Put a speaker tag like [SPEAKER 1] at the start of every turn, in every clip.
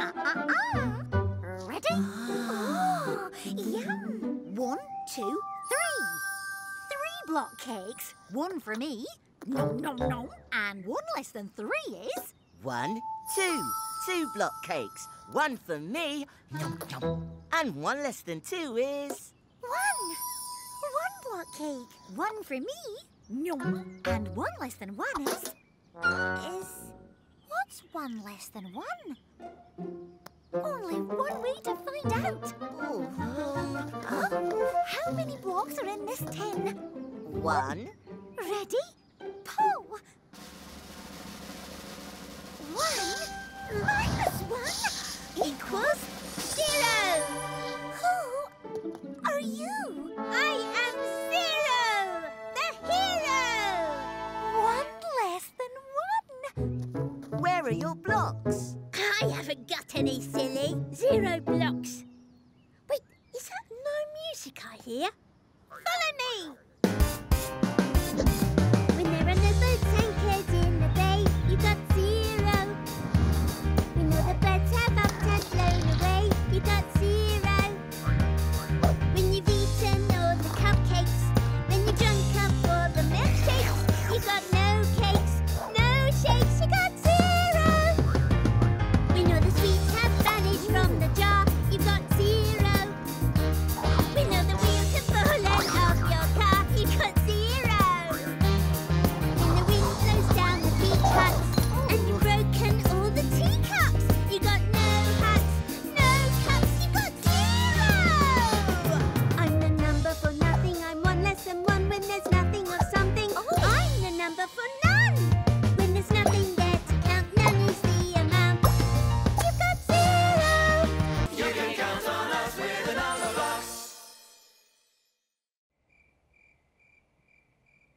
[SPEAKER 1] Uh-uh-uh. Ready? Oh, yum. One, two, three. Three block cakes. One for me. Nom, nom, nom. And one less than three is...
[SPEAKER 2] One, two. Two block cakes. One for me. Yum, yum. And one less than two is...
[SPEAKER 1] One. One block cake. One for me. Nom. And one less than one is... Is... One less than one? Only one way to find out. Huh? How many blocks are in this tin?
[SPEAKER 2] One.
[SPEAKER 1] Ready? Pull. One minus one equals zero.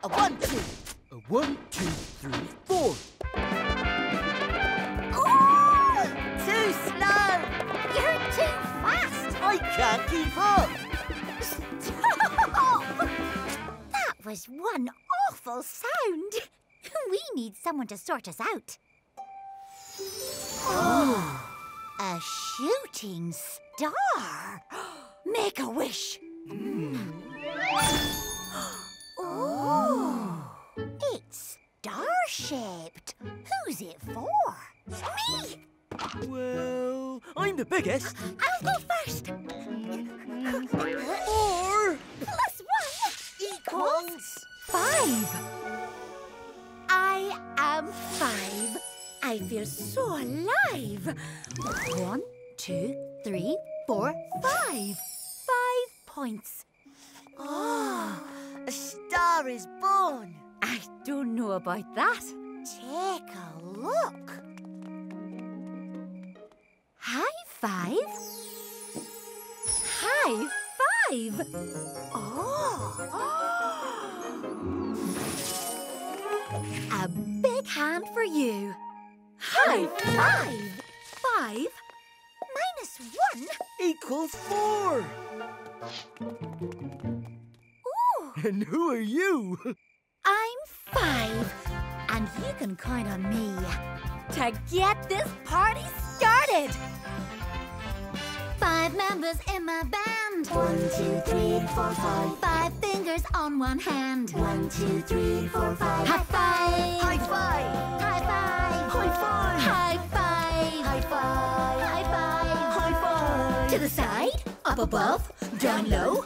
[SPEAKER 2] A one, two.
[SPEAKER 3] A one, two, three, four.
[SPEAKER 1] Oh,
[SPEAKER 2] Too slow.
[SPEAKER 1] you're too fast.
[SPEAKER 2] I can't keep up.
[SPEAKER 1] Stop! That was one awful sound. We need someone to sort us out. A shooting star. Make a wish. Oh, star-shaped. Who's it for? Me!
[SPEAKER 3] Well, I'm the biggest.
[SPEAKER 1] I'll go first.
[SPEAKER 3] Four.
[SPEAKER 1] Plus one equals five. I am five. I feel so alive. One, two, three, four, five. Five points. Oh,
[SPEAKER 2] A star is born.
[SPEAKER 1] I don't know about that. Take a look. High five. High five. Oh. A big hand for you. High five. Five minus one.
[SPEAKER 3] Equals four.
[SPEAKER 1] Ooh.
[SPEAKER 3] And who are you?
[SPEAKER 1] I'm five, and you can count on me to get this party started. Five members in my band. One, two, three, four, five. Five fingers on one hand. One, two, three, four, five. High five.
[SPEAKER 2] High five.
[SPEAKER 1] High five.
[SPEAKER 2] High five.
[SPEAKER 1] High five.
[SPEAKER 2] High five.
[SPEAKER 1] High five.
[SPEAKER 2] High five.
[SPEAKER 1] To the side, up above, down low,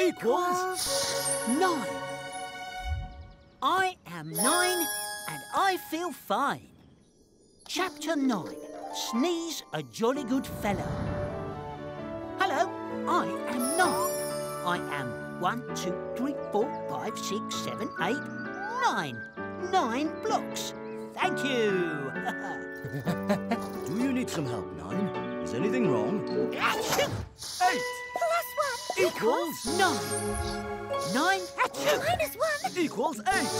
[SPEAKER 3] equals nine.
[SPEAKER 4] I am nine and I feel fine. Chapter 9 Sneeze a Jolly Good Fellow. Hello, I am nine. I am one, two, three, four, five, six, seven, eight, nine. Nine blocks. Thank you.
[SPEAKER 3] Do you need some help, Nine? Is anything wrong? Eight equals
[SPEAKER 4] Nine. Nine. Achoo!
[SPEAKER 1] minus one
[SPEAKER 3] equals eight.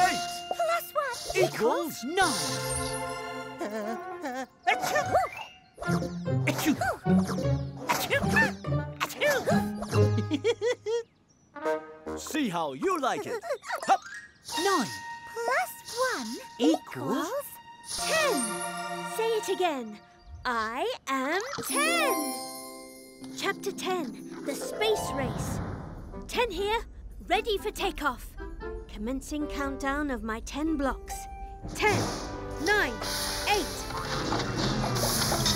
[SPEAKER 3] Eight
[SPEAKER 1] plus one
[SPEAKER 3] equals
[SPEAKER 4] Nine. Achoo! Achoo! Achoo!
[SPEAKER 3] See how you like it. Hup.
[SPEAKER 4] Nine
[SPEAKER 5] Plus one
[SPEAKER 4] equals...
[SPEAKER 5] ten. Say it again. I am ten. Chapter 10 The Space Race. 10 here, ready for takeoff. Commencing countdown of my 10 blocks. 10, 9, 8.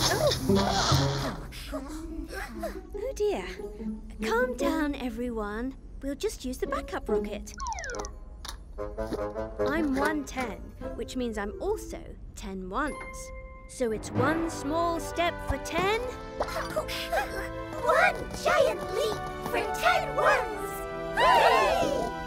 [SPEAKER 5] Oh. oh dear. Calm down, everyone. We'll just use the backup rocket. I'm 110, which means I'm also 10 ones. So it's one small step for 10. one giant leap for 10 ones! Hooray!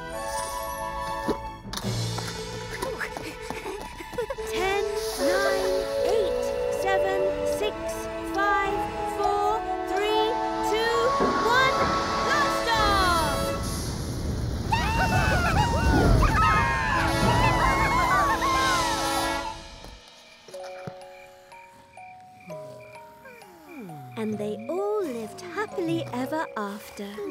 [SPEAKER 5] After.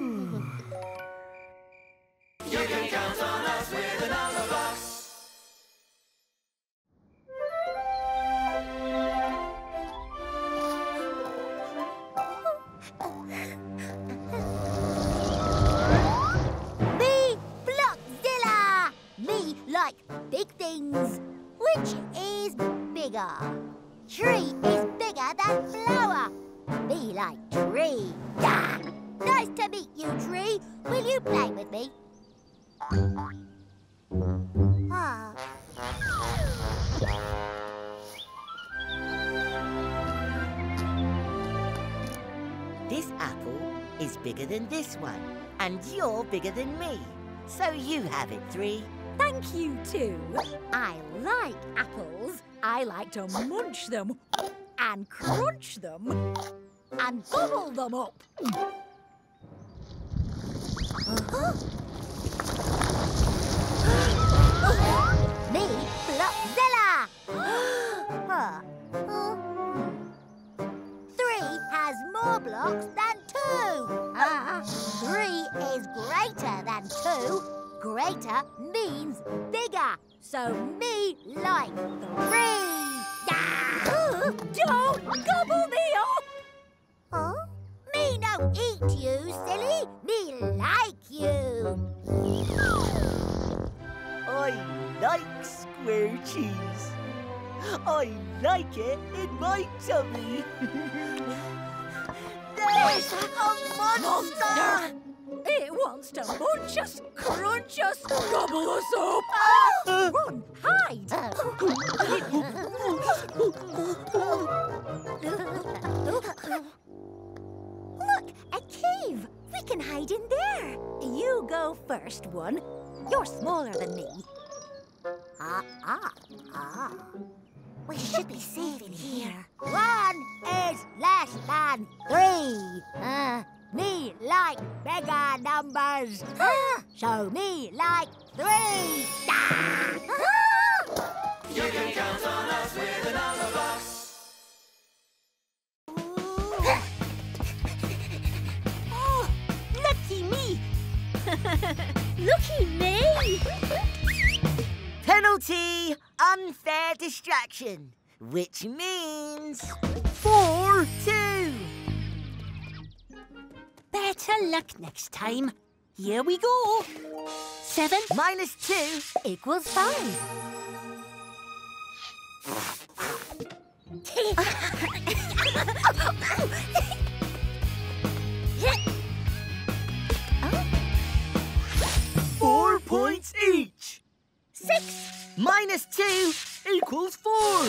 [SPEAKER 1] You, tree. Will you play with me? Ah.
[SPEAKER 2] This apple is bigger than this one, and you're bigger than me. So you have it, Three.
[SPEAKER 6] Thank you, too. I like apples. I like to munch them and crunch them and gobble them up.
[SPEAKER 1] Me, hmm. Three has more blocks than two. Three is greater than two. Greater means bigger. So me like three.
[SPEAKER 6] Don't gobble? Me
[SPEAKER 1] no eat you, silly. Me like you.
[SPEAKER 2] I like square cheese. I like it in my tummy. There's a monster!
[SPEAKER 6] It wants to munch us, crunch us, gobble us up. Ah! Run, hide. Ah! First, one. You're smaller than me.
[SPEAKER 1] Ah, ah, ah. We should be safe in here. One is less than three. Uh, me like bigger numbers. Ah, so me like three. Ah! Ah!
[SPEAKER 5] Oh, lucky me!
[SPEAKER 2] Penalty! Unfair distraction. Which means... Four, two.
[SPEAKER 4] Better luck next time. Here we go. Seven
[SPEAKER 2] Minus two.
[SPEAKER 1] Equals five.
[SPEAKER 2] points each.
[SPEAKER 5] Six!
[SPEAKER 2] Minus two equals four.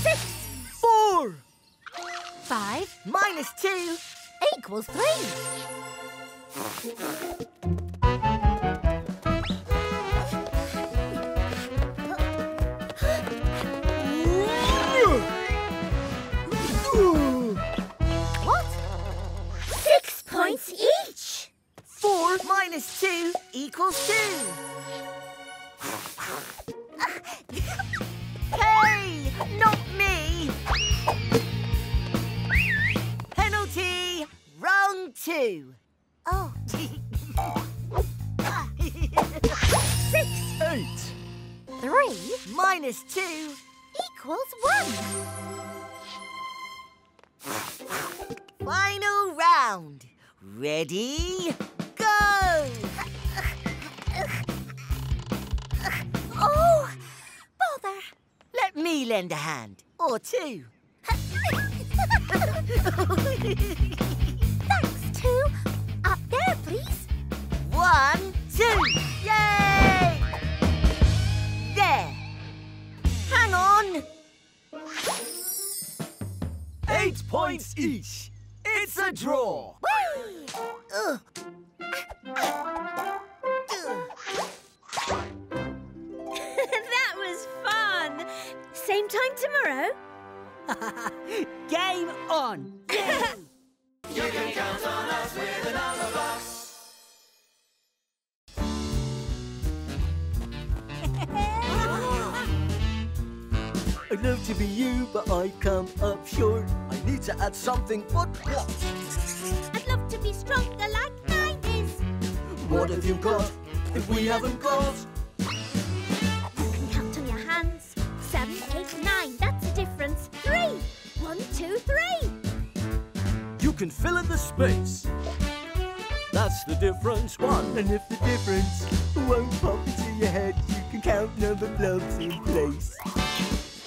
[SPEAKER 5] Six!
[SPEAKER 2] Four.
[SPEAKER 1] Five
[SPEAKER 2] Minus two.
[SPEAKER 1] equals three.
[SPEAKER 2] Equals two. hey, not me. Penalty, wrong two.
[SPEAKER 5] Oh,
[SPEAKER 2] Six
[SPEAKER 3] Eight.
[SPEAKER 5] three
[SPEAKER 2] minus two.
[SPEAKER 5] equals one.
[SPEAKER 2] Final round. Ready, me lend a hand, or two.
[SPEAKER 5] Thanks, two. Up there, please.
[SPEAKER 2] One, two, yay! There. Hang on.
[SPEAKER 3] Eight points each. It's a draw.
[SPEAKER 2] Ugh.
[SPEAKER 7] Same time tomorrow.
[SPEAKER 4] Game on!
[SPEAKER 3] I'd love to be you, but I come up short. I need to add something, but what?
[SPEAKER 5] I'd love to be stronger like nine is.
[SPEAKER 3] What have you got if we haven't got?
[SPEAKER 5] Two, three.
[SPEAKER 3] You can fill in the space. That's the difference. One. And if the difference won't pop into your head, you can count number blocks in place.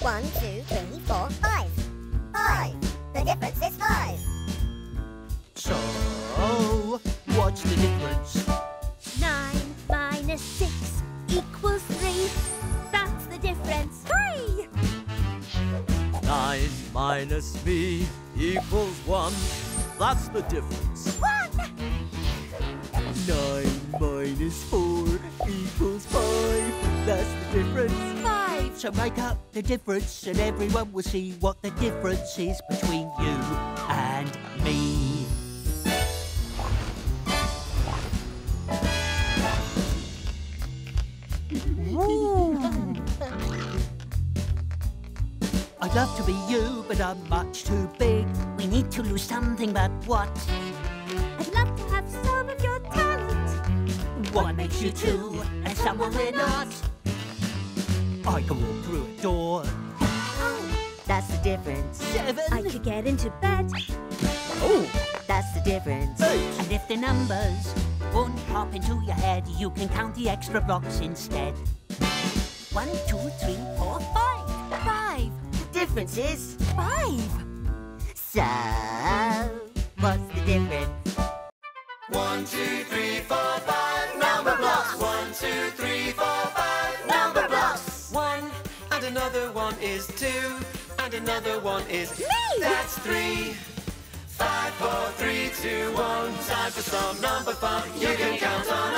[SPEAKER 5] One, two, three, four, five. Five. The difference is five.
[SPEAKER 3] So, what's the difference?
[SPEAKER 5] Nine minus six equals three. That's the difference. Three.
[SPEAKER 3] Nine minus me equals one. That's the difference.
[SPEAKER 5] One.
[SPEAKER 3] Nine minus four equals five. That's the difference.
[SPEAKER 4] Five! So make up the difference and everyone will see what the difference is between you and me. I'd love to be you, but I'm much too big. We need to lose something, but what?
[SPEAKER 5] I'd love to have some of your talent.
[SPEAKER 4] What makes you two and someone we're not? I can walk through a door.
[SPEAKER 2] Oh, that's the difference.
[SPEAKER 4] Seven.
[SPEAKER 7] I could get into bed.
[SPEAKER 3] Oh,
[SPEAKER 2] That's the difference.
[SPEAKER 3] eight.
[SPEAKER 4] And if the numbers won't pop into your head, you can count the extra blocks instead. One, two, three, four, five. Five.
[SPEAKER 2] The difference is
[SPEAKER 5] Five.
[SPEAKER 2] so. What's the difference?
[SPEAKER 8] One, two, three, four, five. Numberblocks. One, two, three, four, five. Numberblocks. One and another one is two, and another one is
[SPEAKER 5] Me.
[SPEAKER 8] That's three. Five, four, three, two, one. Time for some number fun. You can count on